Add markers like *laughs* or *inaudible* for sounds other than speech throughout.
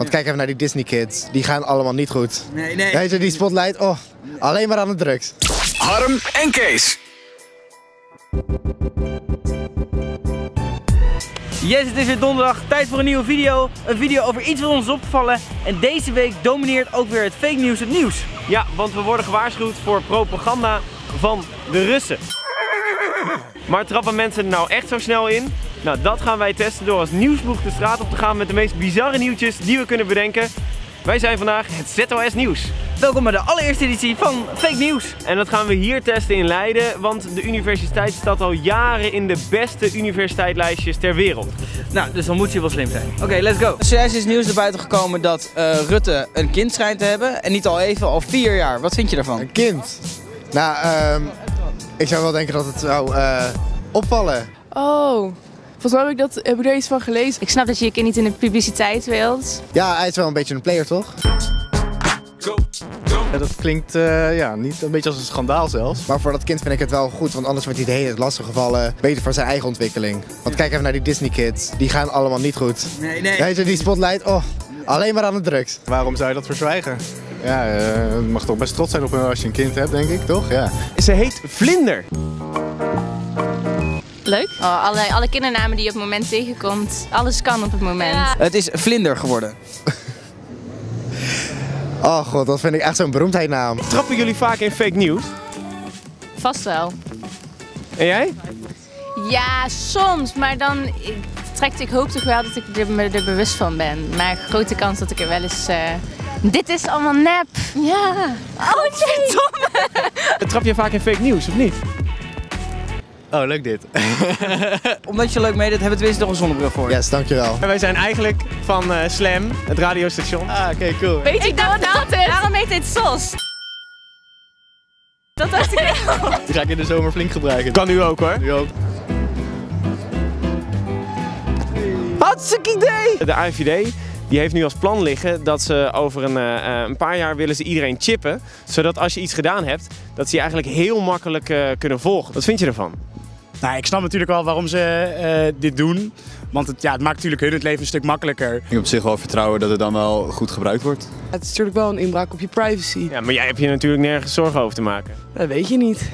Want kijk even naar die Disney kids. Die gaan allemaal niet goed. Nee, nee. Weet je, die spotlight, oh, alleen maar aan de drugs. Harm en Kees. Yes, het is weer donderdag. Tijd voor een nieuwe video. Een video over iets wat ons is opgevallen. En deze week domineert ook weer het fake nieuws het nieuws. Ja, want we worden gewaarschuwd voor propaganda van de Russen. Maar trappen mensen er nou echt zo snel in? Nou, dat gaan wij testen door als nieuwsboek de straat op te gaan met de meest bizarre nieuwtjes die we kunnen bedenken. Wij zijn vandaag het ZOS Nieuws. Welkom bij de allereerste editie van Fake Nieuws. En dat gaan we hier testen in Leiden, want de universiteit staat al jaren in de beste universiteitslijstjes ter wereld. Nou, dus dan moet je wel slim zijn. Oké, let's go. Zojuist is nieuws naar buiten gekomen dat eh, Rutte een kind schijnt te hebben. En niet al even, al vier jaar. Wat vind je daarvan? Een kind. Nou, ehm, ik zou wel denken dat het zou eh, opvallen. Oh, volgens mij heb ik, dat, heb ik iets van gelezen. Ik snap dat je je kind niet in de publiciteit wilt. Ja, hij is wel een beetje een player, toch? Ja, dat klinkt eh, ja, niet een beetje als een schandaal zelfs. Maar voor dat kind vind ik het wel goed, want anders wordt hij de hele tijd lastiggevallen. Beter voor zijn eigen ontwikkeling. Want kijk even naar die Disney kids. Die gaan allemaal niet goed. Nee, nee. Weet je, die spotlight, oh, alleen maar aan de drugs. Waarom zou je dat verzwijgen? Ja, eh, je mag toch best trots zijn op hem als je een kind hebt, denk ik, toch? Ja. Ze heet Vlinder. Leuk. Oh, alle, alle kindernamen die je op het moment tegenkomt. Alles kan op het moment. Het is Vlinder geworden. *laughs* Oh god, dat vind ik echt zo'n beroemdheidnaam. Trappen jullie vaak in fake nieuws? Vast wel. En jij? Ja, soms. Maar dan ik, trekt, ik hoop toch wel dat ik er, me er bewust van ben. Maar grote kans dat ik er wel eens... eh, dit is allemaal nep. Ja. Oh, nee. domme. Trap je vaak in fake nieuws, of niet? Oh, leuk dit. *laughs* Omdat je leuk meedoet, hebben we tenminste nog een zonnebril voor. je. Yes, dankjewel. En wij zijn eigenlijk van eh, Slam, het radiostation. Ah, oké, cool. Weet je nou dat het? Waarom heet dit SOS? Dat dacht ik wel. *laughs* Die ga ik in de zomer flink gebruiken. Kan u ook hoor. Nu ook. Hartstikke idee! De AIVD die heeft nu als plan liggen dat ze over een, eh, eh, een paar jaar willen ze iedereen chippen. Zodat als je iets gedaan hebt, dat ze je eigenlijk heel makkelijk kunnen volgen. Wat vind je ervan? Nou, ik snap natuurlijk wel waarom ze eh, dit doen. Want het, ja, het maakt natuurlijk hun het leven een stuk makkelijker. Ik heb op zich wel vertrouwen dat het dan wel goed gebruikt wordt. Het is natuurlijk wel een inbraak op je privacy. Ja, maar jij hebt je natuurlijk nergens zorgen over te maken. Dat weet je niet.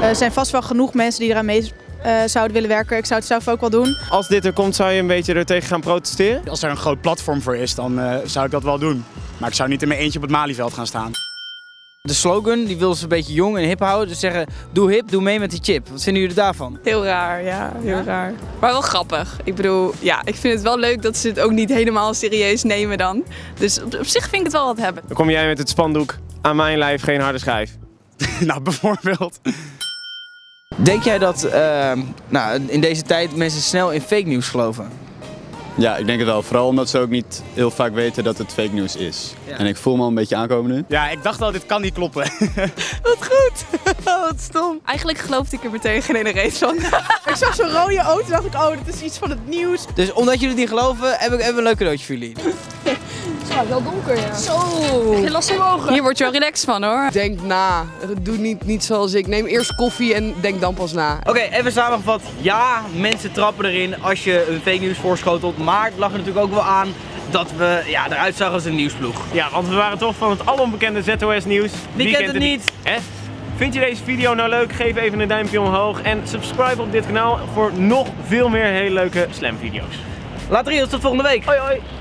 Er zijn vast wel genoeg mensen die eraan mee eh, zouden willen werken. Ik zou het zelf ook wel doen. Als dit er komt, zou je een beetje er tegen gaan protesteren? Als er een groot platform voor is, dan eh, zou ik dat wel doen. Maar ik zou niet in mijn eentje op het Malieveld gaan staan. De slogan, die wil ze een beetje jong en hip houden. Dus zeggen, doe hip, doe mee met die chip. Wat vinden jullie daarvan? Heel raar, ja, heel raar. Maar wel grappig. Ik bedoel, ja, ik vind het wel leuk dat ze het ook niet helemaal serieus nemen dan. Dus op, op zich vind ik het wel wat hebben. Dan kom jij met het spandoek aan mijn lijf, geen harde schijf. *laughs* nou, bijvoorbeeld. Denk jij dat eh, nou, in deze tijd mensen snel in fake nieuws geloven? Ja, ik denk het wel. Vooral omdat ze ook niet heel vaak weten dat het fake news is. Ja. En ik voel me al een beetje aankomen nu. Ja, ik dacht al, dit kan niet kloppen. *laughs* Wat goed. *laughs* wat stom. Eigenlijk geloofde ik er meteen geen ene reet van. *laughs* Ik zag zo'n rode auto en dacht ik, oh, dit is iets van het nieuws. Dus omdat jullie het niet geloven, heb ik hebben we een leuk cadeautje voor jullie. Ja, wel donker, ja. Zo. Geen last mijn ogen. Hier word je wel relaxed van hoor. Denk na. Doe niet, niet zoals ik. Neem eerst koffie en denk dan pas na. Oké, even samengevat. Ja, mensen trappen erin als je een fake nieuws voorschotelt. Maar het lag er natuurlijk ook wel aan dat we ja, eruit zagen als een nieuwsploeg. Ja, want we waren toch van het alonbekende ZOS Nieuws. Wie kent het niet? Hè? Vind je deze video nou leuk? Geef even een duimpje omhoog en subscribe op dit kanaal voor nog veel meer hele leuke Slam video's. Later, tot volgende week. Hoi hoi!